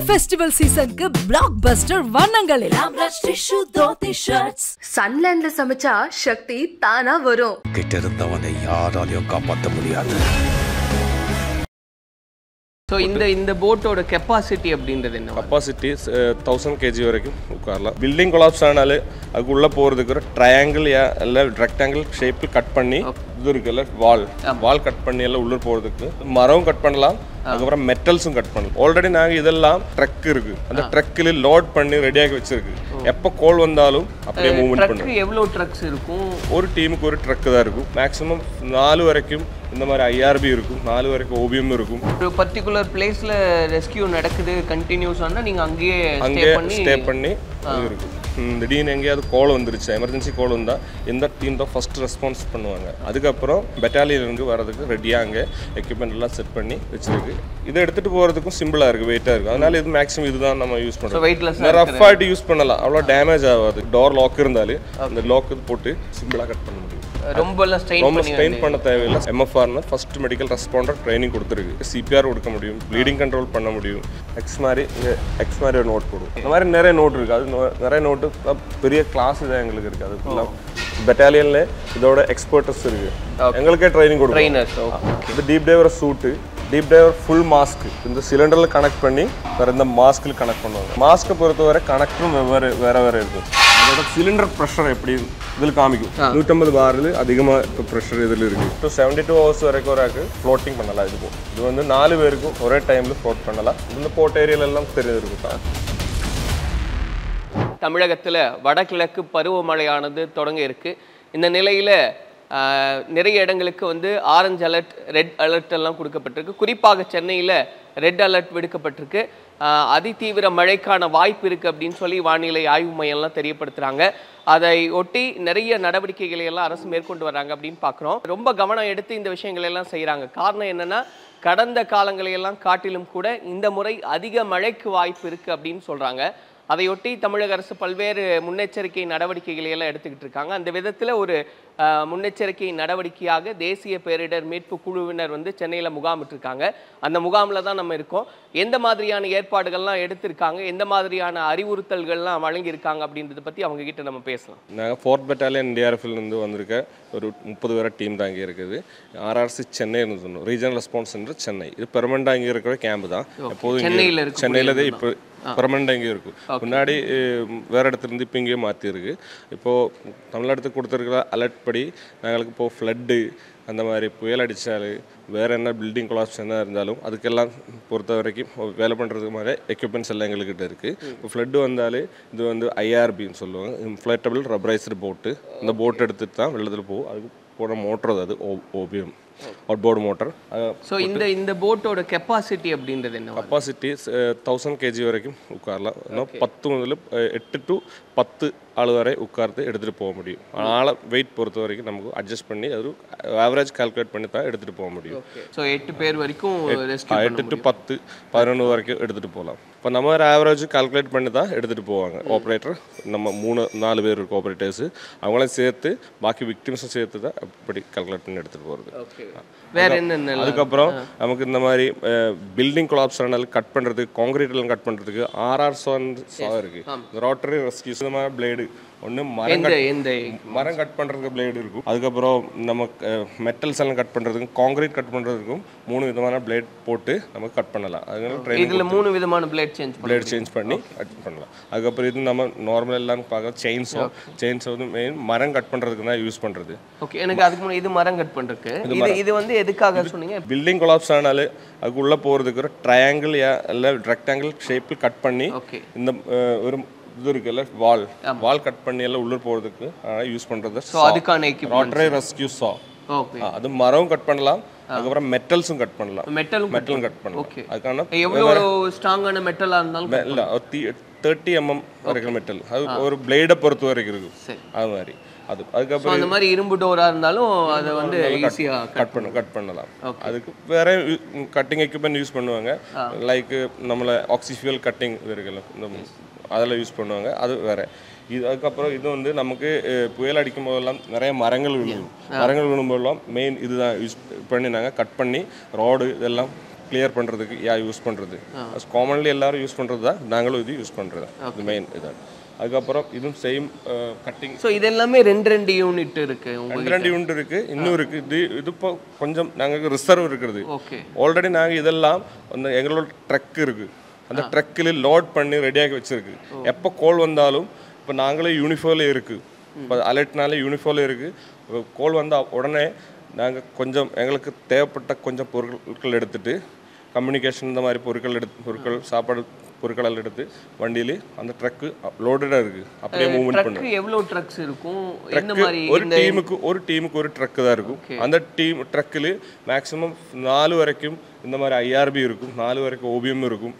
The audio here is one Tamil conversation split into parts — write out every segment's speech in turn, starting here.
இந்த ஃபெஸ்டிவல் சீசனுக்கு பிளாக் பஸ்டர் வண்ணங்களில் சன்லேண்ட்ல சமைச்சா சக்தி தானா வரும். கிட்ட இருந்தவனை யாராலையும் காப்பாற்ற முடியாது. ஸோ இந்த இந்த போட்டோட கெப்பாசிட்டி அப்படின்றது என்ன? கெப்பாசிட்டி தௌசண்ட் கேஜி வரைக்கும் உட்காரலாம். பில்டிங் கொலாப்ஸ் ஆனாலே அதுக்குள்ளே போகிறதுக்கு ஒரு ட்ரையாங்கிள் இல்லை ரெக்டாங்கிள் ஷேப்பில் கட் பண்ணி இது இருக்குல்ல வால் வால் கட் பண்ணி எல்லாம் உள்ளே போகிறதுக்கு மரம் கட் பண்ணலாம் அதுக்கப்புறம் மெட்டல்ஸும் கட் பண்ணலாம். ஆல்ரெடி நாங்கள் இதெல்லாம் ட்ரக் இருக்கு. அந்த ட்ரக்கில் லோட் பண்ணி ரெடியாகி வச்சிருக்கு. எப்போ கோல் வந்தாலும் அப்படியே மூவ்மெண்ட் ட்ரக்கு எவ்வளோ ட்ரக்ஸ் இருக்கும்? ஒரு டீமுக்கு ஒரு ட்ரக் தான் இருக்கும். மேக்ஸிமம் நாலு வரைக்கும் இந்த மாதிரி ஐஆர்பி இருக்கும் நாலு வரைக்கும் ஓபிஎம் இருக்கும். ஒரு பர்டிகுலர் பிளேஸ்ல ரெஸ்கியூ நடக்குது கண்டினியூஸ் ஆனால் நீங்கள் அங்கேயே ஸ்டே அங்கே பண்ணி ஸ்டே பண்ணி இருக்கும். திடீர்னு எங்கேயாவது கோல் வந்துருச்சு எமர்ஜென்சி கோல் வந்தால் எந்த டீம் தான் ஃபர்ஸ்ட் ரெஸ்பான்ஸ் பண்ணுவாங்க. அதுக்கப்புறம் பெட்டாலியனுக்கு வரதுக்கு ரெடியாக அங்கே எக்யூப்மெண்ட் எல்லாம் செட் பண்ணி வச்சிருக்கு. இதை எடுத்துகிட்டு போகிறதுக்கும் சிம்பிளாக இருக்குது வெயிட்டாக இருக்கும் அதனால இது மேக்ஸிமம் இதுதான் நம்ம யூஸ் பண்ணுறோம் ரஃப் ஆகிட்டு யூஸ் பண்ணலாம். அவ்வளோ டேமேஜ் ஆகாது. டோர் லாக் இருந்தாலே அந்த லாக் போட்டு சிம்பிளாக கட் பண்ண முடியும். ரொம்ப எல்லாம் ஸ்ட்ரெயின் ரொம்ப ஸ்ட்ரெயின் பண்ண தேவையில்லை. எம்எஃப்ஆர்னு ஃபர்ஸ்ட் மெடிக்கல் ரெஸ்பாண்டர் ட்ரைனிங் கொடுத்துருக்கு. சிபிஆர் கொடுக்க முடியும் ப்ளீடிங் கண்ட்ரோல் பண்ண முடியும். எக்ஸ் மாதிரி எக்ஸ் மாதிரி ஒரு நோட் போடும் அந்த மாதிரி நிறைய நோட் இருக்குது அது நிறைய நோட்டு பெரிய கிளாஸ் தான் எங்களுக்கு இருக்குது அது பெட்டாலியனில் இதோட எக்ஸ்பர்டஸ் இருக்குது எங்களுக்கே ட்ரைனிங் கொடுக்கும் இது deep diver suit deep diver full mask இந்த சிலிண்டரில் கனெக்ட் பண்ணி வேறு இந்த மாஸ்கில் கனெக்ட் பண்ணுவாங்க. மாஸ்க்கை பொறுத்தவரை கனெக்டரும் வெவ்வேறு வேற வேற இருக்கும் அதோட சிலிண்டர் ப்ரெஷர் எப்படி இதில் காமிக்கும்? நூற்றம்பது பாரில் அதிகமாக இப்போ ப்ரெஷர் இதில் இருக்கு. இப்போ செவன்டி டூ ஹவர்ஸ் வரைக்கும் ஒரு ஃப்ளோட்டிங் பண்ணலாம் இது போ- இது வந்து நாலு பேருக்கும் ஒரே டைமில் ஃப்ளோட் பண்ணலாம். இந்த போர்ட் ஏரியால எல்லாம் தெரியுது இருக்கும் தமிழகத்தில் வடகிழக்கு பருவமழையானது தொடங்க இருக்கு. இந்த நிலையில் நிறைய இடங்களுக்கு வந்து ஆரஞ்சு அலர்ட் ரெட் அலர்ட் எல்லாம் கொடுக்கப்பட்டிருக்கு. குறிப்பாக சென்னையில் ரெட் அலர்ட் விடுக்கப்பட்டிருக்கு. அதிதீவிர மழைக்கான வாய்ப்பு இருக்குது அப்படின்னு சொல்லி வானிலை ஆய்வு மையம்லாம் தெரியப்படுத்துகிறாங்க அதை ஒட்டி நிறைய நடவடிக்கைகளை எல்லாம் அரசு மேற்கொண்டு வர்றாங்க அப்படின்னு பார்க்குறோம் ரொம்ப கவனம் எடுத்து இந்த விஷயங்களை எல்லாம் செய்கிறாங்க காரணம் என்னன்னா கடந்த காலங்களை எல்லாம் காட்டிலும் கூட இந்த முறை அதிக மழைக்கு வாய்ப்பு இருக்குது அப்படின்னு சொல்கிறாங்க அதையொட்டி தமிழக அரசு பல்வேறு முன்னெச்சரிக்கை நடவடிக்கைகளை எல்லாம் எடுத்துக்கிட்டு இருக்காங்க. அந்த விதத்தில் ஒரு முன்னெச்சரிக்கை நடவடிக்கையாக தேசிய பேரிடர் மீட்பு குழுவினர் வந்து சென்னையில் முகாமிட்டிருக்காங்க அந்த முகாமில் தான் நம்ம இருக்கோம். எந்த மாதிரியான ஏற்பாடுகள்லாம் எடுத்திருக்காங்க? எந்த மாதிரியான அறிவுறுத்தல்கள்லாம் வழங்கியிருக்காங்க அப்படின்றத பற்றி அவங்க கிட்ட நம்ம பேசலாம். நாங்கள் ஃபோர்த் பெட்டாலியன் இருந்து வந்திருக்க ஒரு முப்பது பேர டீம் தான் இங்கே இருக்குது. ஆர்ஆர்சி சென்னை சொன்னோம். Regional response centre Chennai. இது பெர்மனண்டாக இங்கே இருக்கிற கேம்ப் தான். எப்போதும் சென்னையில. சென்னையில இப்போ பெர்மனண்டாக இங்கே இருக்கும். முன்னாடி வேற இடத்துல இருந்து இப்போ இங்கேயே மாற்றிருக்கு இப்போது தமிழ்நாட்டுக்கு கொடுத்துருக்கிற அலர்ட் படி நாங்களுக்கு இப்போது ஃப்ளட்டு அந்த மாதிரி புயல் அடித்தால் வேறு என்ன பில்டிங் கொலாப்ஸ் என்ன இருந்தாலும் அதுக்கெல்லாம் பொறுத்த வரைக்கும் வேலை பண்ணுறதுக்கு மாதிரி எக்யூப்மெண்ட்ஸ் எல்லாம் எங்கள்கிட்ட இருக்குது இப்போ ஃப்ளட்டு வந்தாலே இது வந்து ஐஆர்பின்னு சொல்லுவாங்க. இன்ஃப்ளேட்டபிள் ரப்பரைஸ்டு போட்டு இந்த போட் எடுத்துட்டு தான் வெள்ளத்தில் போகும். அதுக்கு போன மோட்டர் அது ஓபிஎம் அவுட்போர்டு மோட்டர் ஸோ இந்த இந்த போட்டோட கெப்பாசிட்டி அப்படின்றது என்ன? கெப்பாசிட்டி தௌசண்ட் கேஜி வரைக்கும் உட்காரலாம். இன்னும் பத்து முதல்ல அஹ், எட்டு டு பத்து ஆள் வரை உட்கார்ந்து எடுத்துகிட்டு போக முடியும். ஆளை வெயிட் பொறுத்த வரைக்கும் நமக்கு அட்ஜஸ்ட் பண்ணி அது ஆவரேஜ் கால்குலேட் பண்ணி தான் எடுத்துகிட்டு போக முடியும். ஸோ எட்டு பேர் வரைக்கும் எட்டு டு பத்து பதினொன்று வரைக்கும் எடுத்துகிட்டு போகலாம். இப்போ நம்ம ஒரு ஆவரேஜ் கால்குலேட் பண்ணி தான் எடுத்துகிட்டு போவாங்க. ஆப்ரேட்டர் நம்ம மூணு நாலு பேர் இருக்கு ஆப்ரேட்டர்ஸ் அவங்களையும் சேர்த்து பாக்கி விக்டிம்ஸும் சேர்த்து தான் அப்படி கால்குலேட் பண்ணி எடுத்துகிட்டு போகிறது வேற என்னென்ன அதுக்கப்புறம் நமக்கு இந்த மாதிரி பில்டிங் கொலாப்ஸ் ஆனாலும் கட் பண்ணுறதுக்கு காங்கிரீட் எல்லாம் கட் பண்ணுறதுக்கு ஆர்ஆர் சோன் சா இருக்கு. ரோட்டரி ரெஸ்கியூஸ் இந்த மாதிரி பிளேடு ஒன்று மரம் மரம் கட் பண்ணுறதுக்கு பிளேடு இருக்கும். அதுக்கப்புறம் நம்ம மெட்டல்ஸ் எல்லாம் கட் பண்ணுறதுக்கும் காங்கிரீட் கட் பண்ணுறதுக்கும் மூணு விதமான பிளேட் போட்டு நம்ம கட் பண்ணலாம். அதனால இதுல மூணு விதமான பிளேட் சேஞ்ச் பிளேட் சேஞ்ச் பண்ணி கட் பண்ணலாம். அதுக்கப்புறம் இது நம்ம நார்மல் எல்லாம் பார்க்க செயின்ஸோ செயின்ஸ் வந்து மெயின் மரம் கட் பண்ணுறதுக்கு தான் யூஸ் பண்ணுறது ஓகே எனக்கு அதுக்கு முன்னாடி இது மரம் கட் பண்றதுக்கு. இது இது வந்து எதுக்காக சொன்னீங்க? பில்டிங் கொலாப்ஸ் ஆனாலே அதுக்குள்ளே போகிறதுக்கு ஒரு ட்ரையாங்கிள் இல்லை ரெக்டாங்கிள் ஷேப்பில் கட் பண்ணி இந்த ஒரு இது இருக்குல்ல வால். வால் கட் பண்ணி எல்லாம் உள்ளே போகிறதுக்கு யூஸ் பண்ணுறது ஸோ அதுக்கான ராட்ரே ரெஸ்கியூ சா ஓகே அது மரம் கட் பண்ணலாம் அதுக்கப்புறம் மெட்டல்ஸும் கட் பண்ணலாம். மெட்டலும் மெட்டலும் கட் பண்ணலாம். Okay. அதுக்கான எவ்வளோ ஸ்ட்ராங்கான மெட்டலா இருந்தாலும் இல்லை தேர்ட்டி எம்எம் வரைக்கும் மெட்டல் அது ஒரு பிளேடை பொறுத்த வரைக்கும் இருக்கும். சரி. அது மாதிரி. அது அதுக்கப்புறம் அந்த மாதிரி இரும்பு டோரா இருந்தாலும் அதை வந்து ஈஸியா கட் பண்ண கட் பண்ணலாம். அதுக்கு வேற கட்டிங் எக்யூப்மெண்ட் யூஸ் பண்ணுவாங்க. லைக் நம்மள ஆக்சிஃபியல் கட்டிங் இருக்குல்ல இந்த அதில் யூஸ் பண்ணுவாங்க. அது வேற. இது அதுக்கப்புறம் இது வந்து நமக்கு புயல் அடிக்கும் போதெல்லாம் நிறைய மரங்கள் விழுகும் மரங்கள் விழும்போதெல்லாம் மெயின் இதுதான் யூஸ் பண்ணி நாங்கள் கட் பண்ணி ரோடு இதெல்லாம் கிளியர் பண்ணுறதுக்கு யா யூஸ் பண்ணுறது காமன்லி எல்லாரும் யூஸ் பண்ணுறது தான். நாங்களும் இது யூஸ் பண்ணுறது இது மெயின் இதான் அதுக்கப்புறம் இதுவும் சேம் கட்டிங் ஸோ இது எல்லாமே ரெண்டு ரெண்டு யூனிட் இருக்கு ரெண்டு ரெண்டு யூனிட் இருக்கு. இன்னும் இருக்கு. இது இது இப்போ கொஞ்சம் நாங்கள் ரிசர்வ் இருக்கிறது. ஓகே ஆல்ரெடி நாங்கள் இதெல்லாம் அந்த எங்களோட ட்ரக் இருக்கு. அந்த ட்ரக்கில் லோட் பண்ணி ரெடியாகி வச்சிருக்கு. எப்போ கோல் வந்தாலும் இப்போ நாங்களே யூனிஃபார்ம்ல இருக்கு. இப்போ அலர்ட்னாலே யூனிஃபார்ம்ல இருக்கு. கோல் வந்தால் உடனே நாங்கள் கொஞ்சம் எங்களுக்கு தேவைப்பட்ட கொஞ்சம் பொருட்கள் எடுத்துட்டு கம்யூனிகேஷன் இந்த மாதிரி பொருட்கள் எடுத்து பொருட்கள் சாப்பாடு பொருட்கள் எல்லாம் எடுத்து வண்டியில அந்த ட்ரக்கு லோடடாக இருக்கு. அப்படியே மூவ்மெண்ட் பண்ணுவோம். ட்ரக் எவ்வளவு ட்ரக்ஸ் இருக்கும்? ஒரு டீமுக்கு ஒரு டீமுக்கு ஒரு ட்ரக்கு தான் இருக்கும். அந்த டீம் ட்ரக்கில் மேக்ஸிமம் நாலு வரைக்கும் இந்த மாதிரி ஐஆர்பி இருக்கும். நாலு வரைக்கும் ஓபிஎம் இருக்கும்.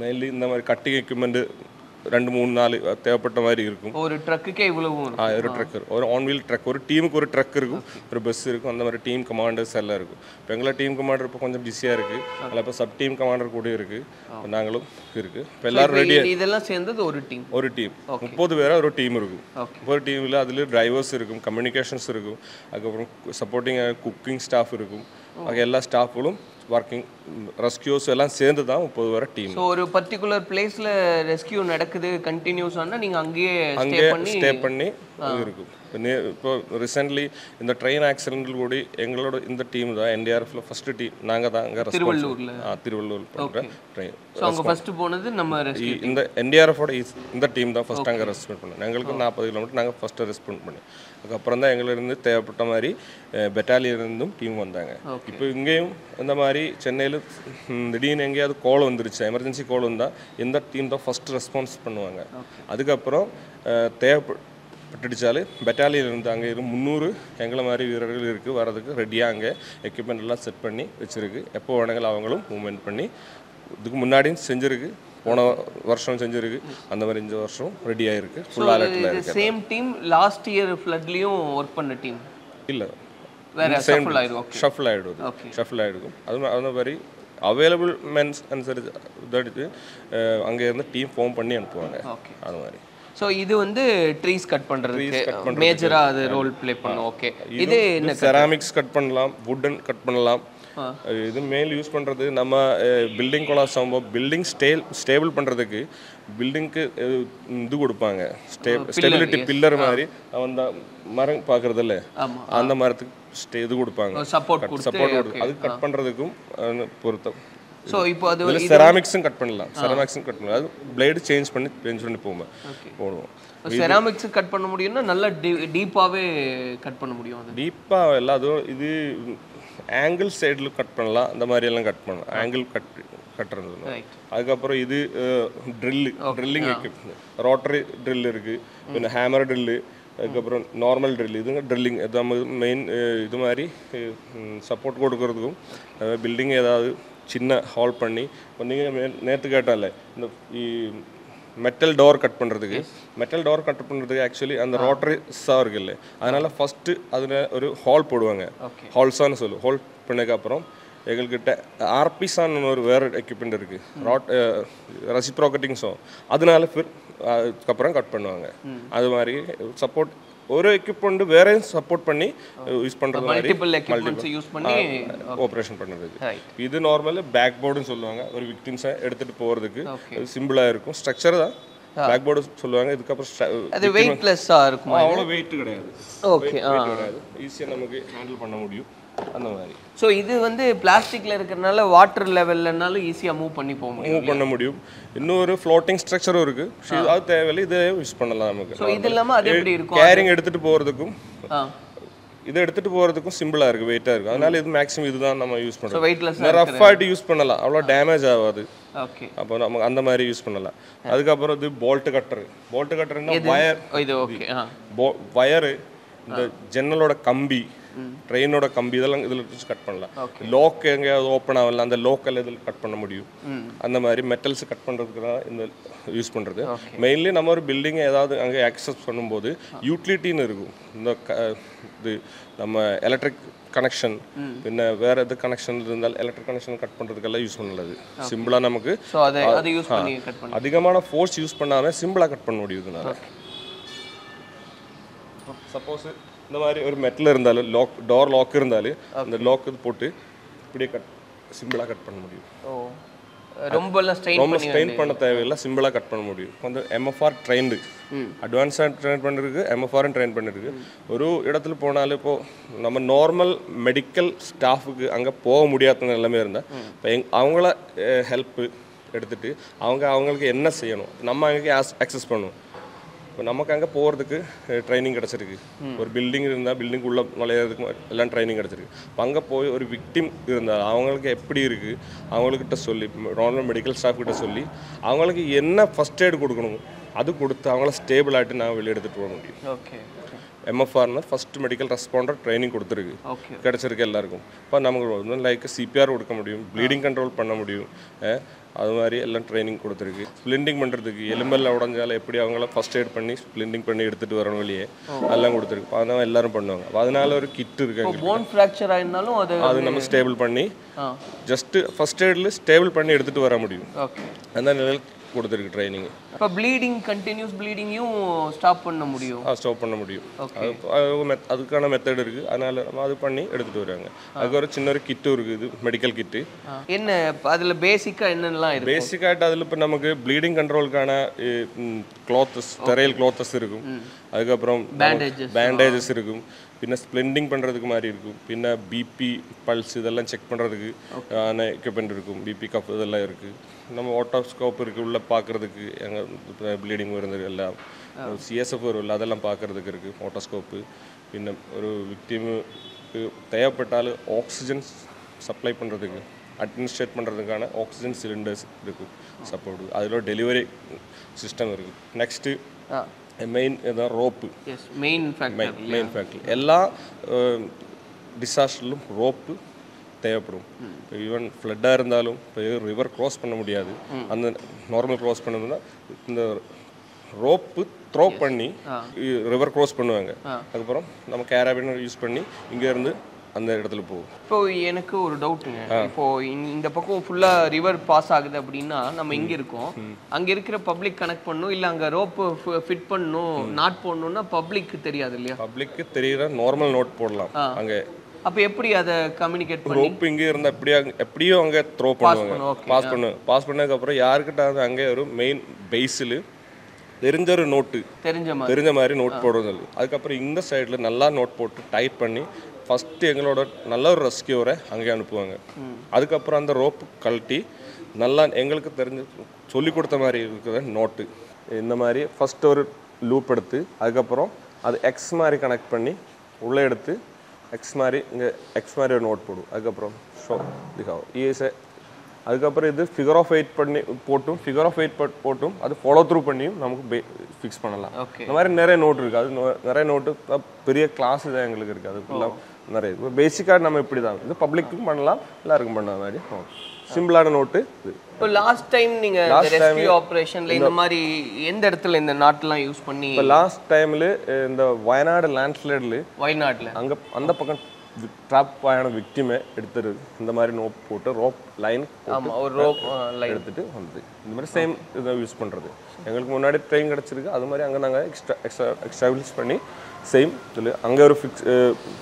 மெயின்லி இந்த மாதிரி கட்டிங் எக்யூப்மெண்ட் ரெண்டு மூணு நாலு தேவைப்பட்ட மாதிரி இருக்கும். ஒரு ட்ரக்குக்கே ஆ, இருக்கும். ஒரு ட்ரக் ஒரு ஆன் வீல் ட்ரக் ஒரு டீமுக்கு ஒரு ட்ரக் இருக்கும். ஒரு பஸ் இருக்கும். அந்த மாதிரி டீம் கமாண்டர்ஸ் எல்லாம் இருக்கும். இப்போ எங்களை டீம் கமாண்டர் இப்போ கொஞ்சம் பிஸியாக இருக்குது அதில் இப்போ சப் டீம் கமாண்டர் கூட இருக்குது நாங்களும் இருக்குது இப்போ எல்லாரும் ரெடி இது- இதெல்லாம் சேர்ந்தது ஒரு டீம் ஒரு டீம் முப்பது பேரா ஒரு டீம் இருக்கும். ஒரு டீமில் அதில் டிரைவர்ஸ் இருக்கும். கம்யூனிகேஷன்ஸ் இருக்கும். அதுக்கப்புறம் சப்போர்ட்டிங் குக்கிங் ஸ்டாஃப் இருக்கும். ஆக எல்லா ஸ்டாஃப்களும் ஒர்க்கிங் ரெஸ்கியூஸ் எல்லாம் சேர்ந்து தான் முப்பது பேர டீம் ஸோ ஒரு பர்டிகுலர் பிளேஸ்ல ரெஸ்கியூ நடக்குது கண்டினியூஸ் ஆனா நீங்க அங்கேயே ஸ்டே அங்கே பண்ணி ஸ்டே பண்ணி இருக்கும். இப்போ ரீசெண்ட்லி இந்த ட்ரெயின் ஆக்சிடென்ட்டில் கூட எங்களோட இந்த டீம் தான் என்டிஆர்எஃப்ல ஃபர்ஸ்ட் டீம் நாங்கள் தான் அங்கே திருவள்ளூர்ல? ஆ திருவள்ளூர் பண்ணுற ட்ரெயின் ஸோ அங்க ஃபர்ஸ்ட் போனது நம்ம இந்த என்டிஆர்எஃபோட இந்த டீம் தான் ஃபர்ஸ்ட் அங்கே ரெஸ்பாண்ட் பண்ணோம். எங்களுக்கு நாற்பது கிலோமீட்டர் நாங்கள் ஃபர்ஸ்ட் ரெஸ்பாண்ட் பண்ணோம் அதுக்கப்புறம் தான் எங்களிருந்து தேவைப்பட்ட மாதிரி பெட்டாலியன் இருந்தும் டீம் வந்தாங்க. இப்போ இங்கேயும் இந்த மாதிரி சென்னையில் திடீர்னு எங்கேயாவது கோல் வந்துருச்சு எமர்ஜென்சி கோல் வந்தால் இந்த டீம் தான் ஃபர்ஸ்ட் ரெஸ்பான்ஸ் பண்ணுவாங்க. அதுக்கப்புறம் அஹ், தேவைப்பட்டுடுச்சாலு பெட்டாலியன் இருந்து அங்கே இருந்து முந்நூறு எங்களை மாதிரி வீரர்கள் இருக்குது வரதுக்கு ரெடியாக அங்கே எக்யூப்மெண்ட் எல்லாம் செட் பண்ணி வச்சிருக்கு. எப்போ வேணுங்கள் அவங்களும் மூவ்மெண்ட் பண்ணி இதுக்கு முன்னாடியும் செஞ்சிருக்கு போன வருஷம் செஞ்சிருக்கு அந்த மாதிரி இந்த வருஷம் ரெடி ஆயிருக்கு ஃபுல் அலர்ட்ல இது இருக்கு சேம் டீம் லாஸ்ட் இயர் ஃப்ளட்லயும் ஒர்க் பண்ண டீம் இல்ல. வேற shuffle ஆயிரும் ஓகே ஷஃபிள் ஆயிடும் ஷஃபிள் ஆயிடும் அது அந்த மாதிரி அவைலபிள் மென்ஸ் அனுசரிச்சு இதாட்டு அங்கே இருந்து டீம் ஃபார்ம் பண்ணி அனுப்புவாங்க ஓகே அது மாதிரி ஸோ இது வந்து ட்ரீஸ் கட் பண்றதுக்கு மேஜரா அது ரோல் ப்ளே பண்ணும் ஓகே இது என்ன செராமிக்ஸ் கட் பண்ணலாம் வுடன் கட் பண்ணலாம். இது மேல் யூஸ் பண்ணுறது நம்ம பில்டிங் கொலாஸ் ஆகும்போது பில்டிங் ஸ்டேல் ஸ்டேபிள் பண்ணுறதுக்கு பில்டிங்க்கு இது கொடுப்பாங்க. ஸ்டே ஸ்டெபிலிட்டி பில்லர் மாதிரி. அந்த மரம் பார்க்குறதில்ல. அந்த மரத்துக்கு ஸ்டே இது கொடுப்பாங்க. சப்போர்ட் சப்போர்ட் அது கட் பண்ணுறதுக்கும் பொருத்தம். ஸோ இப்போ அது இதில் செராமிக்ஸும் கட் பண்ணலாம் செராமிக்ஸும் கட் பண்ணலாம் அது பிளேடு சேஞ்ச் பண்ணி சேஞ்ச் பண்ணி போவோம் போடுவோம் செராமிக்ஸ் கட் பண்ண முடியும்னா நல்லா டீப்பாவே கட் பண்ண முடியும் அது டீப்பாக எல்லாம் அதுவும் இது ஆங்கிள் சைடில் கட் பண்ணலாம் அந்த மாதிரி எல்லாம் கட் பண்ணலாம் ஆங்கிள் கட் கட்டுறது Right. அதுக்கப்புறம் இது ட்ரில்லு ட்ரில்லிங் ரோட்டரி ட்ரில் இருக்கு പിന്നെ ஹேமர் ட்ரில்லு அதுக்கப்புறம் நார்மல் ட்ரில் இதுங்க ட்ரில்லிங் இது நம்ம மெயின் இது மாதிரி சப்போர்ட் கொடுக்கறதுக்கும் பில்டிங் ஏதாவது சின்ன ஹால் பண்ணி இப்போ நீங்கள் நேற்று கேட்டால இந்த மெட்டல் டோர் கட் பண்ணுறதுக்கு மெட்டல் டோர் கட் பண்ணுறதுக்கு ஆக்சுவலி அந்த ரோட்டரி சா இருக்குல்ல அதனால ஃபஸ்ட்டு அதில் ஒரு ஹால் போடுவாங்க. ஹால்ஸான்னு சொல்லு ஹால் பண்ணதுக்கு அப்புறம் எங்கள்கிட்ட ஆர்பிசான்னு ஒரு வேறு எக்யூப்மெண்ட் இருக்குது ராட் ரசிப்ரோக்கட்டிங் ஸோ அதனால ஃபிர் அதுக்கப்புறம் கட் பண்ணுவாங்க. அது மாதிரி சப்போர்ட் ஒரு எக்யூப்மெண்ட் வேற சப்போர்ட் பண்ணி யூஸ் பண்ணுறது மாதிரி மல்டிபிள் எக்யூப்மெண்ட்ஸ் யூஸ் பண்ணி ஆப்ரேஷன் Right. இது நார்மல் பேக் போர்டுன்னு சொல்லுவாங்க. ஒரு விக்டிம்ஸை எடுத்துட்டு போகிறதுக்கு சிம்பிளாக இருக்கும். ஸ்ட்ரக்சர் தான். பேக் போர்டு சொல்லுவாங்க. இதுக்கப்புறம் அது வெயிட்லெஸ்ஸா இருக்குமா அவ்வளோ வெயிட் கிடையாது. ஓகே கிடையாது. ஈஸியாக நமக்கு ஹேண்டில் பண்ண முடியும். அந்த மாதிரி. ஸோ இது வந்து பிளாஸ்டிக்ல இருக்கிறனால வாட்டர் லெவல்லனாலும் ஈஸியா மூவ் பண்ணி போக முடியும். மூவ் பண்ண முடியும். இன்னொரு ஃப்ளோட்டிங் ஸ்ட்ரக்சரும் இருக்கு. So, இது- அது தேவையில்லை இதை யூஸ் பண்ணலாம் நமக்கு. ஸோ இது இல்லாம அது எப்படி இருக்கும்? கேரிங் எடுத்துட்டு போகிறதுக்கும் ஆ. இதை எடுத்துட்டு போகிறதுக்கும் சிம்பிளாக இருக்கு வெயிட்டாக இருக்கு. அதனால இது மேக்ஸிமம் இதுதான் நம்ம யூஸ் பண்ணுறோம் ரஃபாகிட்டு யூஸ் பண்ணலாம். அவ்வளோ டேமேஜ் ஆகாது. ஓகே அப்போ நம்ம அந்த மாதிரி யூஸ் பண்ணலாம். அதுக்கப்புறம் இது போல்ட் கட்டர் போல்ட் கட்டர்னா வயர் இது ஓகே வயரு இந்த ஜன்னலோட கம்பி. ட்ரெயினோட கம்பி இதெல்லாம் இதில் வச்சு கட் பண்ணலாம். லோக் எங்கேயாவது ஓப்பன் ஆகல அந்த லோக்கல் இதில் கட் பண்ண முடியும். அந்த மாதிரி மெட்டல்ஸ் கட் பண்ணுறதுக்கு தான் இந்த யூஸ் பண்ணுறது மெயின்லி நம்ம ஒரு பில்டிங் ஏதாவது அங்கே ஆக்சஸ் பண்ணும்போது யூட்டிலிட்டின்னு இருக்கும். இந்த க- இது நம்ம எலக்ட்ரிக் கனெக்ஷன் பின்ன வேற எது கனெக்ஷன் இருந்தால் எலக்ட்ரிக் கனெக்ஷன் கட் பண்ணுறதுக்கெல்லாம் யூஸ் பண்ணலது. சிம்பிளாக நமக்கு ஸோ அதை அதை யூஸ் பண்ணி கட் பண்ணி அதிகமான ஃபோர்ஸ் யூஸ் பண்ணாமல் சிம்பிளாக கட் பண்ண முடியும் இதனால சப்போஸ் இந்த மாதிரி ஒரு மெட்டில் இருந்தாலும் லாக் டோர் லாக் இருந்தாலும் அந்த லாக் இது போட்டு இப்படியே கட் சிம்பிளாக கட் பண்ண முடியும். ரொம்ப ரொம்ப பண்ணி ஸ்ட்ரெயின் பண்ண தேவையில்லை சிம்பிளாக கட் பண்ண முடியும். இப்போ வந்து எம்எஃப்ஆர் ட்ரெயின்டு அட்வான்ஸாக ட்ரெயின் பண்ணிருக்கு எம்எஃப்ஆரும் ட்ரெயின் பண்ணிருக்கு. ஒரு இடத்துல போனாலும் இப்போ நம்ம நார்மல் மெடிக்கல் ஸ்டாஃபுக்கு அங்கே போக முடியாத நிலைமை இருந்தால் இப்போ எங் அவங்கள ஹெல்ப்பு எடுத்துட்டு அவங்க அவங்களுக்கு என்ன செய்யணும்? நம்ம அங்கே அக்சஸ் பண்ணுவோம் இப்போ நமக்கு அங்கே போகிறதுக்கு ட்ரைனிங் கிடச்சிருக்கு. ஒரு பில்டிங் இருந்தால் பில்டிங் உள்ள நுழையிறதுக்கு எல்லாம் ட்ரைனிங் கிடச்சிருக்கு. இப்போ அங்கே போய் ஒரு விக்டிம் இருந்தால் அவங்களுக்கு எப்படி இருக்குது அவங்கக்கிட்ட சொல்லி நார்மல் மெடிக்கல் ஸ்டாஃப் கிட்ட சொல்லி அவங்களுக்கு என்ன ஃபஸ்ட் எய்டு கொடுக்கணும்? அது கொடுத்து அவங்கள ஸ்டேபிள் ஆகிட்டு நான் வெளியே எடுத்துகிட்டு போக முடியும். ஓகே எம்எஃப்ஆர்னு ஃபஸ்ட் மெடிக்கல் ரெஸ்பாண்டர் ட்ரைனிங் கொடுத்துருக்கு. கிடச்சிருக்கு எல்லாருக்கும். இப்போ நமக்கு வந்து லைக் சிபிஆர் கொடுக்க முடியும் ப்ளீடிங் கண்ட்ரோல் பண்ண முடியும். அது மாதிரி எல்லாம் ட்ரைனிங் கொடுத்துருக்கு. ஸ்ப்ளிண்டிங் பண்ணுறதுக்கு எலும்பெல்லாம் உடஞ்சால எப்படி அவங்கள ஃபஸ்ட் எய்ட் பண்ணி ஸ்ப்ளிண்டிங் பண்ணி எடுத்துகிட்டு வரணும் வெளியே அதெல்லாம் கொடுத்துருக்கு. அப்ப அதான் எல்லாரும் பண்ணுவாங்க. அதனால ஒரு கிட் இருக்கு. போன் ஃப்ராக்சர் ஆயிருந்தாலும் அது அது நம்ம ஸ்டேபிள் பண்ணி ஆ. ஜஸ்ட் ஃபஸ்ட் எய்டில் ஸ்டேபிள் பண்ணி எடுத்துகிட்டு வர முடியும். அந்த நிலையில் கொடுத்துருக்கு ட்ரைனிங் இப்போ ப்ளீடிங் கண்டினியூஸ் ப்ளீடிங்கும் ஸ்டாப் பண்ண முடியும். ஸ்டாப் பண்ண முடியும். அதுக்கான மெத்தட் இருக்குது அதனால் நம்ம அது பண்ணி எடுத்துகிட்டு வருவாங்க அதுக்கு ஒரு சின்ன ஒரு கிட்டும் இருக்குது மெடிக்கல் கிட்டு என்ன அதில் பேசிக்காக என்னென்னலாம் இருக்குது அதில் இப்போ நமக்கு ப்ளீடிங் கண்ட்ரோலுக்கான க்ளாத்தஸ் தரையல் க்ளாத்தஸ் இருக்கும். அதுக்கப்புறம் பேண்டேஜஸ் இருக்கும். பின்ன സ്പ്ലെൻഡിങ് பண்ணுறதுக்கு மாதிரி இருக்கும். பின்ன பிபி பல்ஸ் இதெல்லாம் செக் பண்ணுறதுக்கு ஆன எக்யூப்மெண்ட் இருக்கும். பிபி கப் இதெல்லாம் இருக்குது நம்ம ஓட்டோஸ்கோப் இருக்கு உள்ளே பார்க்குறதுக்கு எங்கே ப்ளீடிங் வருது எல்லாம். சிஎஸ்எஃப் வரும் இல்லை அதெல்லாம் பார்க்குறதுக்கு இருக்குது ஓட்டோஸ்கோப்பு பின்ன ஒரு വിക്ടിമുക്ക് തയ്യാപ്പെട്ടാൽ ഓക്സിജൻ சப்ளை பண்ணுறதுக்கு அட்மினிஸ்ட்ரேட் பண்ணுறதுக்கான ஆக்சிஜன் சிலிண்டர்ஸ் இருக்கும். சப்போர்ட் அதில் டெலிவரி சிஸ்டம் இருக்குது நெக்ஸ்ட்டு மெயின் இதான் rope main factor main factory எல்லா டிசாஸ்டர்லும் ரோப்பு தேவைப்படும். இப்போ ஈவன் ஃப்ளட்டாக இருந்தாலும் இப்போ ரிவர் க்ராஸ் பண்ண முடியாது. அந்த நார்மல் க்ராஸ் பண்ணணும்னா இந்த ரோப்பு த்ரோ பண்ணி ரிவர் க்ராஸ் பண்ணுவாங்க. அதுக்கப்புறம் நம்ம கேராபின் யூஸ் பண்ணி இங்கேருந்து அந்த இடத்துல போகும் இப்போ எனக்கு ஒரு டவுட்டுங்க. இப்போ இந்த- பக்கம் ஃபுல்லா ரிவர் பாஸ் ஆகுது அப்படின்னா நம்ம இங்க இருக்கோம். அங்க இருக்கிற பப்ளிக் கனெக்ட் பண்ணணும் இல்ல அங்க ரோப் ஃபிட் பண்ணணும் நாட் போடணும்னா பப்ளிக் தெரியாது இல்லையா? பப்ளிக்கு தெரியுற நார்மல் நோட் போடலாம். அங்கே. அப்ப எப்படி அதை கம்யூனிகேட் பண்ணி? ரோப் இங்கே இருந்தால் எப்படியா எப்படியும் அங்கே த்ரோ பண்ணுவாங்க. பண்ணும், பாஸ் பண்ணு பாஸ் பண்ணதுக்கப்புறம் யாருக்கிட்ட வந்து அங்கே ஒரு மெயின் பேஸில் தெரிஞ்ச ஒரு நோட்டு தெரிஞ்ச மாதிரி. தெரிஞ்ச மாதிரி நோட் போடுறது. அதுக்கப்புறம் இந்த சைடில் நல்லா நோட் போட்டு டைப் பண்ணி ஃபஸ்ட்டு எங்களோட நல்ல ஒரு ரெஸ்கியூரை அங்கே அனுப்புவாங்க. அதுக்கப்புறம் அந்த ரோப்பு கழட்டி நல்லா எங்களுக்கு தெரிஞ்ச சொல்லி கொடுத்த மாதிரி இருக்கிற நோட்டு இந்த மாதிரி ஃபஸ்ட்டு ஒரு லூப் எடுத்து அதுக்கப்புறம் அது எக்ஸ் மாதிரி கனெக்ட் பண்ணி உள்ளே எடுத்து எக்ஸ் மாதிரி இங்கே எக்ஸ் மாதிரி ஒரு நோட் போடும் அதுக்கப்புறம் ஷோ திகாவும் இஎஸ்ஏ அதுக்கப்புறம் இது ஃபிகர் ஆஃப் எயிட் பண்ணி போட்டும் ஃபிகர் ஆஃப் எயிட் போட்டும் அது ஃபாலோ த்ரூ பண்ணியும் நமக்கு ஃபிக்ஸ் பண்ணலாம். இந்த மாதிரி நிறைய நோட் இருக்குது அது நிறைய நோட்டு பெரிய கிளாஸ் தான் எங்களுக்கு இருக்குது அதுக்குலாம் நிறைய. பேசிக்காக நம்ம இப்படி தான் இது பப்ளிக்கும் பண்ணலாம் எல்லாருக்கும் பண்ண மாதிரி. சிம்பிளான நோட்டு இப்போ லாஸ்ட் டைம் நீங்க ரெஸ்கியூ ஆபரேஷன்ல இந்த மாதிரி எந்த இடத்துல இந்த நாட்டெல்லாம் யூஸ் பண்ணி இப்போ லாஸ்ட் டைமில் இந்த வயநாடு லேண்ட்ஸ்லைடில் வயநாட்டுல. அங்கே அந்த பக்கம் ட்ராப் ஆன விக்டிமை எடுத்துரு இந்த மாதிரி நோப் போட்டு ரோப் லைன் ஒரு ரோப் லைன் எடுத்துட்டு வந்து இந்த மாதிரி சேம் இதை யூஸ் பண்ணுறது எங்களுக்கு முன்னாடி ட்ரெயின் கிடச்சிருக்கு அது மாதிரி அங்கே நாங்கள் எக்ஸ்ட்ரா எக்ஸ்ட்ரா எக்ஸ்டாப்ளிஷ் பண்ணி சேம் இதில் அங்கே ஒரு ஃபிக்ஸ்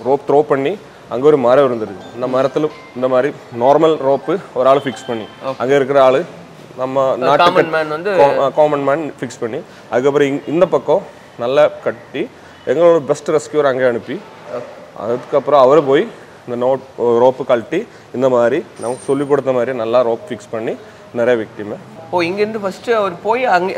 ரோப் த்ரோ பண்ணி அங்கே ஒரு மரம் இருந்துருக்கு இந்த மரத்தில் இந்த மாதிரி நார்மல் ரோப்பு ஒரு ஆள் ஃபிக்ஸ் பண்ணி அங்கே இருக்கிற ஆள் நம்ம நாட்டு காமன் மேன் வந்து காமன் மேன் ஃபிக்ஸ் பண்ணி அதுக்கப்புறம் இந்த பக்கம் நல்லா கட்டி எங்களோட பெஸ்ட் ரெஸ்கியூர் அங்கே அனுப்பி அதுக்கப்புறம் அவர் போய் இந்த நோட் ரோப்பு கழட்டி இந்த மாதிரி நமக்கு சொல்லி கொடுத்த மாதிரி நல்லா ரோப் ஃபிக்ஸ் பண்ணி நிறைய விக்டிமை ஓ இங்க இருந்து ஃபர்ஸ்ட் அவர் போய் அங்க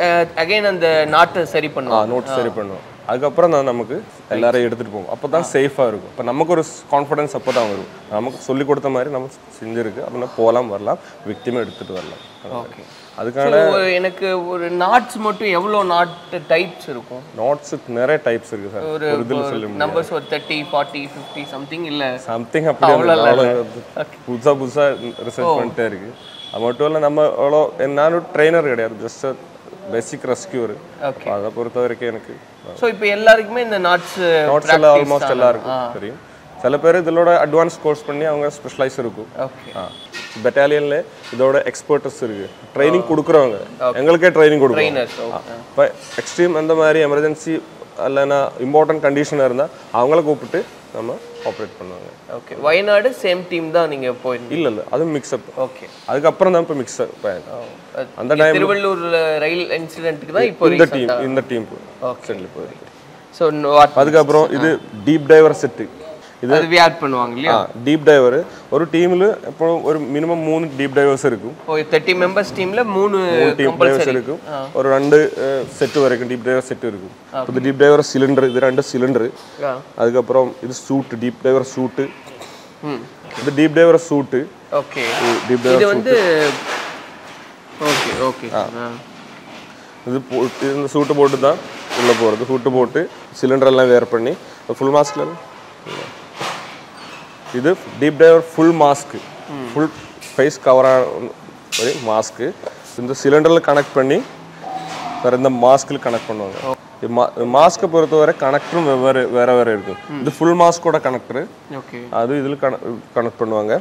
அகைன் அந்த நாட்டை சரி ஆ பண்ணுவாங்க நோட் சரி பண்ணுவோம் அதுக்கப்புறம் தான் நமக்கு எல்லாரையும் எடுத்துகிட்டு போவோம். அப்போ தான் சேஃபாக இருக்கும். இப்போ நமக்கு ஒரு கான்ஃபிடன்ஸ் அப்போ தான் வரும். நமக்கு சொல்லி கொடுத்த மாதிரி நம்ம செஞ்சுருக்கு. அப்படின்னா போகலாம் வரலாம். விக்டிமை எடுத்துகிட்டு வரலாம். ஓகே அதுக்கான எனக்கு ஒரு நாட்ஸ் மட்டும் எவ்வளவு நாட் டைப்ஸ் இருக்கும்? நோட்ஸுக்கு நிறைய டைப்ஸ் இருக்குது சார் ஒரு இதில் சொல்ல நம்பர்ஸ் ஒரு தேர்ட்டி ஃபார்ட்டி ஃபிஃப்டி சம்திங் இல்ல? சம்திங் அப்படி புதுசாக புதுசாக ரிசர்ச் பண்ணிட்டே இருக்கு. அது மட்டும் இல்லை நம்ம அவ்வளோ நானும் ட்ரெயினர் கிடையாது. Just basic rescuer. அதை பொறுத்த வரைக்கும் எனக்கு சோ இப்போ எல்லாருக்குமே இந்த நாட்ஸ் நோட்ஸ் எல்லாம் ஆல்மோஸ்ட் எல்லாருக்கும் தெரியும். சில பேர் இதோட அட்வான்ஸ் கோர்ஸ் பண்ணி அவங்க ஸ்பெஷலைஸ் இருக்கும். ஓகே பெட்டாலியனில் இதோட எக்ஸ்பர்ட்டஸ் இருக்கு. ட்ரைனிங் கொடுக்குறவங்க. எங்களுக்கே ட்ரைனிங் கொடுக்குறோம். இப்போ எக்ஸ்ட்ரீம் அந்த மாதிரி எமர்ஜென்சி இல்லைன்னா இம்பார்ட்டன்ட் கண்டிஷனாக இருந்தால் அவங்கள கூப்பிட்டு நம்ம ஆப்ரேட் பண்ணுவாங்க. ஓகே வயநாடு சேம் டீம் தான் நீங்க போயிருந்தீங்க. இல்லை இல்லை. அது மிக்ஸ்அப் ஓகே அதுக்கப்புறம் தான் இப்போ மிக்ஸ்அப் அந்த time- திருவள்ளூர்ல ரயில் இன்சிடென்ட்க்கு தான் இப்போ இந்த டீம் இந்த டீம் சென்ட்ல போயிருக்கு. ஸோ அதுக்கப்புறம் இது டீப் டைவர் செட்டு இது அது வியாட் பண்ணுவாங்க இல்லையா? டீப் டைவர் ஒரு டீமில் இப்போ ஒரு மினிமம் மூணு டீப் டைவர்ஸ் இருக்கும். ஓ தேர்ட்டி மெம்பர்ஸ் டீம்ல மூணு டீப் டைவர்ஸ் கம்பல்சரி இருக்கும். ஒரு ரெண்டு செட்டு வரைக்கும் டீப் டைவர் செட் இருக்கும். இப்போ இது டீப் டைவர் சிலிண்டர் இது ரெண்டு சிலிண்டர் அதுக்கப்புறம் இது சூட்டு டீப் டைவர் சூட்டு இது deep diver suit okay. Deep இது டைவர் வந்து ஓகே ஓகே. இது போ- இந்த சூட்டு போட்டு தான் உள்ளே போகிறது சூட்டு போட்டு சிலிண்டர் எல்லாம் வேர் பண்ணி ஃபுல் மாஸ்க்ல இது deep diver full mask full face cover ஒரு மாஸ்க்கு இந்த சிலிண்டரில் கனெக்ட் பண்ணி வேறு இந்த மாஸ்கில் கனெக்ட் பண்ணுவாங்க. மாஸ்க்கை பொறுத்தவரை கனெக்டரும் வெவ்வேறு வேற வேற இருக்கும் இது ஃபுல் மாஸ்கோட கனெக்டரு அது இதில் கன கனெக்ட் பண்ணுவாங்க.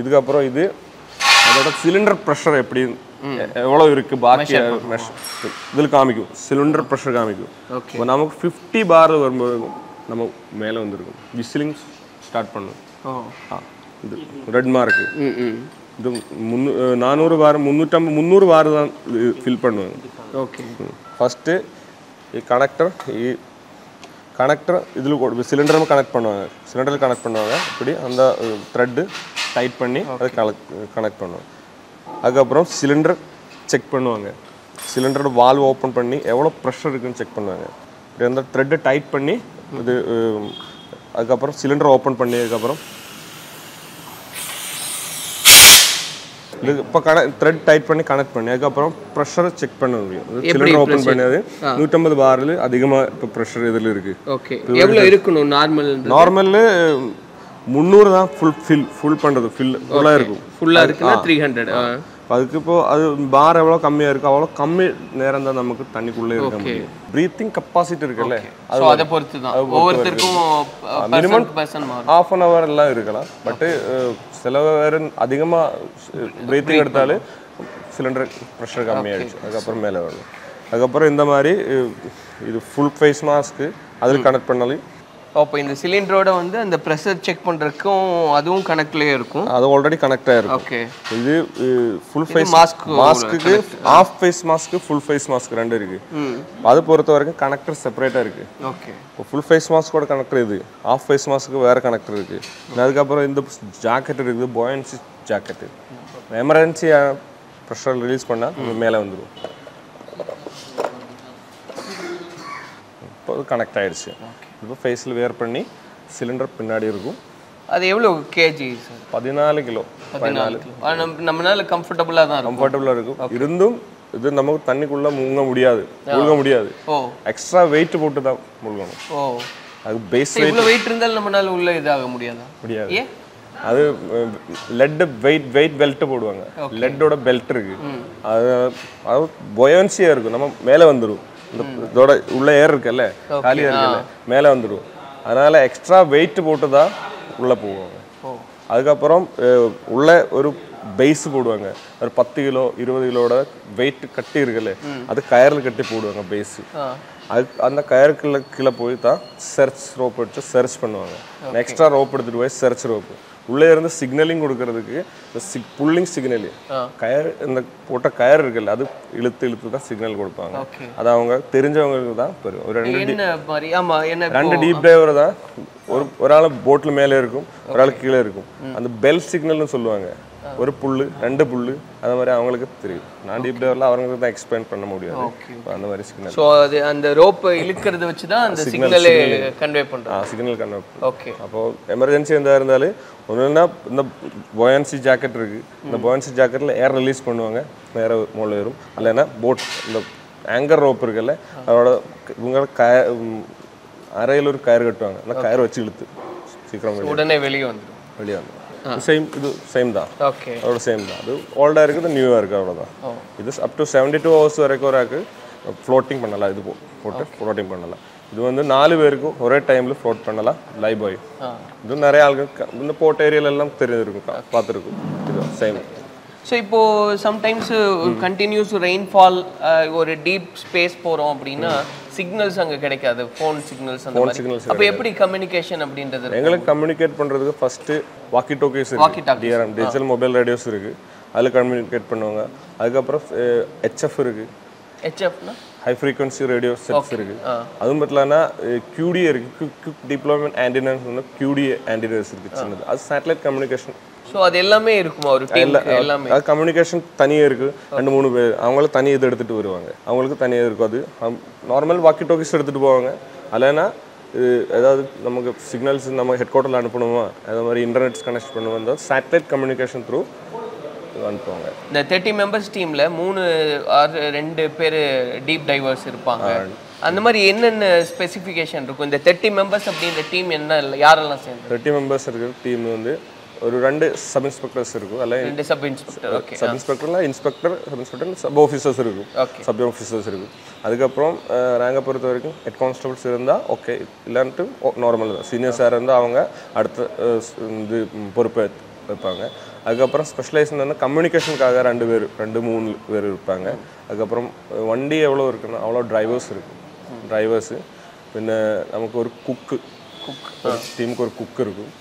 இதுக்கப்புறம் இது அதோட சிலிண்டர் ப்ரெஷர் எப்படி எவ்வளோ இருக்கு பாக்கி இதில் காமிக்கும். சிலிண்டர் ப்ரெஷர் காமிக்கும். இப்போ நமக்கு ஃபிஃப்டி பார் வரும்போது நம்ம மேலே வந்திருக்கும். விசிலிங் ஸ்டார்ட் பண்ணும் இது ரெட் மார்க்கு ம் ம் இது முன்னூ நானூறு பார் முந்நூற்றம்பது முந்நூறு பார் தான் ஃபில் பண்ணுவாங்க ஓகே. ஃபஸ்ட்டு கனெக்டர் ಈ கனெக்டர் இதில் சிலிண்டரும் கனெக்ட் பண்ணுவாங்க. சிலிண்டரில் கனெக்ட் பண்ணுவாங்க. இப்படி அந்த த்ரெட்டு டைட் பண்ணி அதை கனெக்ட் கனெக்ட் பண்ணுவாங்க அதுக்கப்புறம் சிலிண்டர் செக் பண்ணுவாங்க. சிலிண்டரோட வால்வ் ஓப்பன் பண்ணி எவ்வளோ ப்ரெஷர் இருக்குன்னு செக் பண்ணுவாங்க. இப்படி அந்த த்ரெட்டை டைட் பண்ணி இது அதுக்கப்புறம் சிலிண்டர் ஓப்பன் பண்ணியதுக்கப்புறம். இது இப்போ கன த்ரெட் டைட் பண்ணி கனெக்ட் பண்ணி அதுக்கப்புறம் ப்ரெஷரை செக் பண்ண முடியும். சிலிண்டர் ஓப்பன் பண்ணது நூற்றம்பது பாரில் அதிகமாக இப்போ ப்ரெஷர் இதில் இருக்கு. ஓகே எவ்வளோ இருக்கணும்? நார்மல் நார்மல்லு முந்நூறு தான் ஃபுல் ஃபில் ஃபுல் பண்ணுறது ஃபில் ஃபுல்லாக இருக்கும். ஃபுல்லா இருக்குன்னா த்ரீ ஹண்ட்ரட் அதுக்கு இப்போ அது பார் எவ்வளோ கம்மியாக இருக்கோ அவ்வளோ கம்மி நேரம் தான் நமக்கு தண்ணிக்குள்ளே இருக்க முடியும். ப்ரீத்திங் கெப்பாசிட்டி இருக்குல்ல? ஸோ அதை பொறுத்து தான் ஒவ்வொருத்தருக்கும் மினிமம் ஆஃப் அன் ஹவர் எல்லாம் இருக்கலாம். பட்டு சில பேர் அதிகமாக ப்ரீத்திங் எடுத்தாலே சிலிண்டர் ப்ரெஷர் கம்மியாகிடுச்சு அதுக்கப்புறம் மேலே வரும் அதுக்கப்புறம் இந்த மாதிரி இது ஃபுல் ஃபேஸ் மாஸ்க்கு அதில் கனெக்ட் பண்ணாலும் அப்போ இந்த சிலிண்டரோட வந்து அந்த ப்ரெஷர் செக் பண்றதுக்கும் அதுவும் கனெக்ட்லயே இருக்கும். அது ஆல்ரெடி கனெக்ட் ஆயிருக்கும் ஓகே இது full face mask mask half face mask full face mask ரெண்டு இருக்கு. அது பொறுத்த வரைக்கும் கனெக்டர் செப்பரேட்டாக இருக்கு. ஓகே இப்போ ஃபுல் ஃபேஸ் மாஸ்க்கோட கனெக்டர் இது ஆஃப் ஃபேஸ் மாஸ்க்கு வேற கனெக்டர் இருக்கு. அதுக்கப்புறம் இந்த ஜாக்கெட் இருக்குது பாயன்சி ஜாக்கெட்டு எமர்ஜென்சியாக ப்ரெஷர் ரிலீஸ் பண்ணால் மேலே வந்துடும் இப்போ கனெக்ட் ஆயிடுச்சு. இப்போ ஃபேஸில் வேர் பண்ணி சிலிண்டர் பின்னாடி இருக்கும். அது எவ்வளோ கேஜி சார் பதினாலு கிலோ. பதினாலு நம்மளால கம்ஃபர்டபுளாக தான் கம்ஃபர்டபுளாக இருக்கும். இருந்தும் இது நமக்கு தண்ணிக்குள்ள முங்க முடியாது. முழுக முடியாது. எக்ஸ்ட்ரா வெயிட் போட்டு தான் முழுகணும். ஓ. அது பேஸ் வெயிட் வெயிட் இருந்தாலும் நம்மளால உள்ள இதாக முடியாதா? முடியாது. அது லெட் வெயிட் வெயிட் பெல்ட் போடுவாங்க. லெட்டோட பெல்ட் இருக்கு. அது அது பொயன்சியா இருக்கும். நம்ம மேலே வந்துடும் இந்த இதோட உள்ள ஏர் இருக்குல்ல காலியா இருக்குல்ல மேலே வந்துடும். அதனால எக்ஸ்ட்ரா வெயிட் போட்டு தான் உள்ள போவாங்க. அதுக்கப்புறம் உள்ள ஒரு பேஸ் போடுவாங்க. ஒரு பத்து கிலோ இருபது கிலோட வெயிட் கட்டி இருக்குல்ல அது கயரில் கட்டி போடுவாங்க பேஸ் அது அந்த கயருக்குள்ள கீழே போய் தான் சர்ச் ரோப் எடுத்து சர்ச் பண்ணுவாங்க. எக்ஸ்ட்ரா ரோப் எடுத்துட்டு போய் சர்ச் ரோப் உள்ளே இருந்து சிக்னலிங் கொடுக்கறதுக்கு இந்த சிக் புல்லிங் சிக்னல் கயர் இந்த போட்ட கயர் இருக்குல்ல அது இழுத்து இழுத்து தான் சிக்னல் கொடுப்பாங்க. அது அவங்க தெரிஞ்சவங்களுக்கு தான் பெரும். ஒரு ரெண்டு ரெண்டு டீப் டைவர் தான் ஒரு ஒரு ஆள் போட்ல மேலே இருக்கும் ஒரு ஆள் கீழே இருக்கும். அந்த பெல் சிக்னல்னு சொல்லுவாங்க. ஒரு புல்லு ரெண்டு புல்லு அந்த மாதிரி அவங்களுக்கு தெரியும். நான் டீப் டைவரில் அவங்களுக்கு தான் எக்ஸ்பிளைன் பண்ண முடியாது. அந்த மாதிரி சிக்னல் ஸோ அது அந்த ரோப்பை இழுக்கிறத வச்சு தான் அந்த சிக்னலே கன்வே பண்றோம். சிக்னல் கண்ண ஓகே. அப்போ எமர்ஜென்சி எந்தா இருந்தாலும் ஒன்றுனா இந்த பொயன்சி ஜாக்கெட் இருக்கு. இந்த பொயன்சி ஜாக்கெட்டில் ஏர் ரிலீஸ் பண்ணுவாங்க. நேர மூல ஏறும். இல்லைன்னா போட் இந்த ஆங்கர் ரோப் இருக்குல்ல அதோட இவங்க அறையில் ஒரு கயிறு கட்டுவாங்க. அந்த கயிறு வச்சு இழுத்து சீக்கிரம் உடனே வெளியே வந்துடும் வெளியே வந்துடும் சேம் இது சேம் தான். ஓகே அதோட சேம் தான். அது ஓல்டாக இருக்குது நியூவாக இருக்குது அவ்வளோதான் இது up to seventy two hours வரைக்கும் ஒரு ஃப்ளோட்டிங் பண்ணலாம் இது போட்டு ஃப்ளோட்டிங் பண்ணலாம். இது வந்து நாலு பேருக்கும் ஒரே டைமில் ஃப்ளோட் பண்ணலாம் லைவ் பாய் இது நிறைய ஆளுங்க க- இந்த போர்ட் ஏரியால எல்லாம் தெரிஞ்சிருக்கும் பார்த்துருக்கும். இது சேம் ஸோ இப்போ சம்டைம்ஸ் கண்டினியூஸ் ரெயின்ஃபால் ஒரு டீப் ஸ்பேஸ் போகிறோம் அப்படின்னா சிக்னல்ஸ் அங்க கிடைக்காது. ஃபோன் சிக்னல்ஸ் அந்த signals அப்ப எப்படி கம்யூனிகேஷன் அப்படின்றது? எங்களுக்கு கம்யூனிகேட் பண்ணுறதுக்கு ஃபஸ்ட்டு வாக்கி டோக்கேஸ் இருக்கு talkies. DRM digital mobile radios இருக்குது அதில் கம்யூனிகேட் பண்ணுவாங்க. அதுக்கப்புறம் ஹெச்எஃப் இருக்குது HF-னா? ஹை ஃப்ரீக்வன்சி ரேடியோ செட்ஸ் இருக்குது அதுவும் பத்தலன்னா கியூடி இருக்குது quick deployment antennas QD antennas இருக்குது சின்னது. அது சேட்டலைட் கம்யூனிகேஷன் சோ அது எல்லாமே இருக்குமா? ஒரு எல்லாமே. அது கம்யூனிகேஷன் தனியாக இருக்குது ரெண்டு மூணு பேர். அவங்களும் தனி இது எடுத்துகிட்டு வருவாங்க. அவங்களுக்கு தனியாக இருக்கும் அது நார்மல் வாக்கி டோக்கிஸ் எடுத்துகிட்டு போவாங்க இல்லைன்னா இது ஏதாவது நமக்கு சிக்னல்ஸ் நம்ம ஹெட் குவார்ட்டரில் அனுப்பணுமா? அது மாதிரி இன்டர்நெட் கனெக்ட் பண்ணுவோம் சேட்டலைட் கம்யூனிகேஷன் த்ரூ அனுப்புவாங்க. இந்த தேர்ட்டி மெம்பர்ஸ் டீம்ல மூணு ஆறு ரெண்டு பேர் டீப் டைவர்ஸ் இருப்பாங்க. அந்த மாதிரி என்னென்ன ஸ்பெசிஃபிகேஷன் இருக்கும்? இந்த தேர்ட்டி மெம்பர்ஸ் அப்படின்ற டீம் என்ன இல்ல யாரெல்லாம் சேர்ந்து? தேர்ட்டி மெம்பர்ஸ் இருக்கிற டீம் வந்து ஒரு ரெண்டு சப் இன்ஸ்பெக்டர்ஸ் இருக்கும் அதில் ரெண்டு sub inspector okay sub இன்ஸ்பெக்டரில் inspector sub inspector sub officers இருக்கும். சப் ஆஃபீஸர்ஸ் இருக்கும் அதுக்கப்புறம் ரேங்கை பொறுத்த வரைக்கும் ஹெட் கான்ஸ்டபிள்ஸ் இருந்தால் ஓகே இல்லான்ட்டு நார்மல் தான் சீனியர்ஸாக இருந்தால் அவங்க அடுத்த இது பொறுப்பை வைப்பாங்க அதுக்கப்புறம் ஸ்பெஷலைஸ் என்னன்னா கம்யூனிகேஷனுக்காக ரெண்டு பேர் ரெண்டு மூணு பேர் இருப்பாங்க அதுக்கப்புறம் வண்டி எவ்வளோ இருக்குன்னா அவ்வளோ டிரைவர்ஸ் இருக்கும் டிரைவர்ஸு பின்ன நமக்கு ஒரு குக்கு ஒரு டீமுக்கு ஒரு குக் இருக்கும்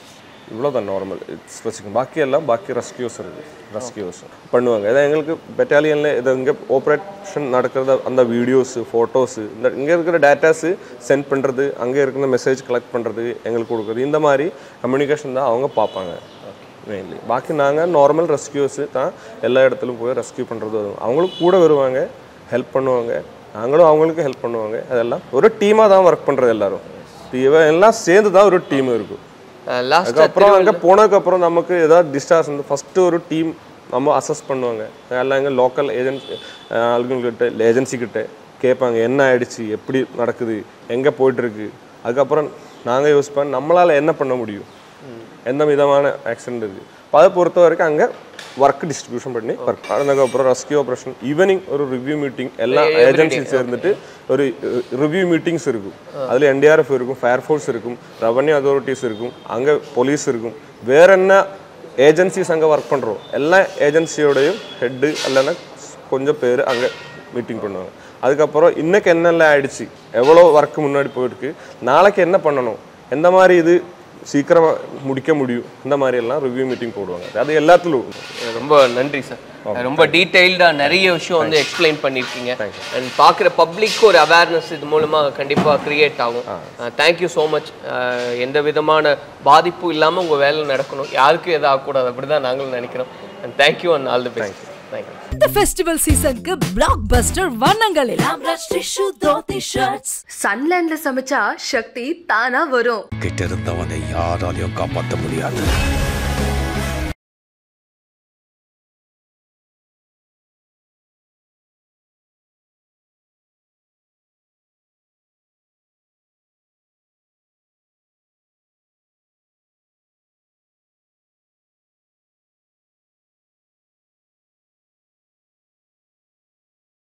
இவ்வளோ தான் நார்மல் வச்சுக்கோங்க. பாக்கி எல்லாம் பாக்கி ரெஸ்கியூஸ் இருக்கு ரெஸ்கியூஸ் பண்ணுவாங்க. இதை எங்களுக்கு பெட்டாலியனில் இது இங்கே ஆப்ரேஷன் நடக்கிறத அந்த வீடியோஸு ஃபோட்டோஸு இந்த இங்கே இருக்கிற டேட்டாஸு சென்ட் பண்ணுறது அங்கே இருக்கிற மெசேஜ் கலெக்ட் பண்ணுறது எங்களுக்கு கொடுக்குறது. இந்த மாதிரி கம்யூனிகேஷன் தான் அவங்க பார்ப்பாங்க. மெயின்லி பாக்கி நாங்கள் நார்மல் ரெஸ்கியூஸு தான் எல்லா இடத்துலையும் போய் ரெஸ்கியூ பண்ணுறது வரும். அவங்களும் கூட வருவாங்க ஹெல்ப் பண்ணுவாங்க. நாங்களும் அவங்களுக்கு ஹெல்ப் பண்ணுவாங்க. அதெல்லாம் ஒரு டீமாக தான் ஒர்க் பண்ணுறது எல்லாரும். எல்லாம் சேர்ந்து தான் ஒரு டீம் இருக்கும் லாஸ்ட் அதுக்கப்புறம் அங்கே போனதுக்கப்புறம் நமக்கு ஏதாவது டிஸ்டார்ஸ் வந்து ஃபஸ்ட்டு ஒரு டீம் நம்ம அசஸ் பண்ணுவாங்க. எல்லாம் எங்கள் லோக்கல் ஏஜென்சி ஆளுங்கள்கிட்ட ஏஜென்சி கிட்ட கேட்பாங்க என்ன ஆயிடுச்சு? எப்படி நடக்குது? எங்கே போயிட்டுருக்கு? அதுக்கப்புறம் நாங்கள் யூஸ் பண்ண நம்மளால் என்ன பண்ண முடியும்? எந்த விதமான ஆக்சிடென்ட் இருக்குது அதை பொறுத்த வரைக்கும் அங்கே ஒர்க் டிஸ்ட்ரிபியூஷன் பண்ணி ஒர்க் அதுக்கப்புறம் ரெஸ்கியூ ஆப்ரேஷன் ஈவினிங் ஒரு ரிவ்யூ மீட்டிங் எல்லா ஏஜென்சி சேர்ந்துட்டு ஒரு ரிவ்யூ மீட்டிங்ஸ் இருக்கும் அதில் என்டிஆர்எஃப் இருக்கும் ஃபயர் ஃபோர்ஸ் இருக்கும் ரெவன்யூ அத்தாரிட்டிஸ் இருக்கும் அங்கே போலீஸ் இருக்கும் வேற என்ன ஏஜென்சிஸ் அங்கே ஒர்க் பண்ணுறோம் எல்லா ஏஜென்சியோடையும் ஹெட்டு இல்லைன்னா கொஞ்சம் பேர் அங்கே மீட்டிங் பண்ணுவாங்க அதுக்கப்புறம் இன்னைக்கு என்னெல்லாம் ஆயிடுச்சு எவ்வளோ ஒர்க் முன்னாடி போயிருக்கு நாளைக்கு என்ன பண்ணணும் எந்த மாதிரி இது சீக்கிரமா முடிக்க முடியும். இந்த மாதிரி எல்லாம் ரிவ்யூ மீட்டிங் போடுவாங்க. அது எல்லாத்துலும் ரொம்ப நன்றி சார் ரொம்ப டீடைல்டா நிறைய விஷயம் வந்து எக்ஸ்பிளைன் பண்ணியிருக்கீங்க. அண்ட் பார்க்குற பப்ளிக்கு ஒரு அவேர்னஸ் இது மூலமா கண்டிப்பா கிரியேட் ஆகும். தேங்க்யூ ஸோ மச் எந்த விதமான பாதிப்பும் இல்லாம உங்க வேலை நடக்கணும். யாருக்கும் எதுவும் ஆகக்கூடாது. அப்படிதான் நாங்களும் நினைக்கிறோம். And thank you and all the best இந்த ஃபெஸ்டிவல் சீசனுக்கு பிளாக் பஸ்டர் ஷர்ட்ஸ் சன்லேண்ட்ல சமைச்சா சக்தி தானா வரும். கிட்ட இருந்தவனை யாராலையும் காப்பாற்ற முடியாது.